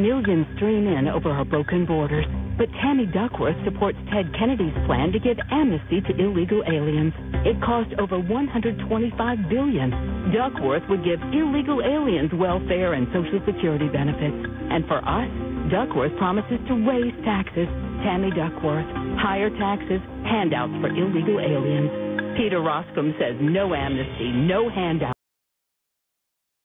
Millions stream in over our broken borders. But Tammy Duckworth supports Ted Kennedy's plan to give amnesty to illegal aliens. It cost over 125 billion. Duckworth would give illegal aliens welfare and social security benefits. And for us, Duckworth promises to raise taxes. Tammy Duckworth, higher taxes, handouts for illegal aliens. Peter Roskam says no amnesty, no handouts.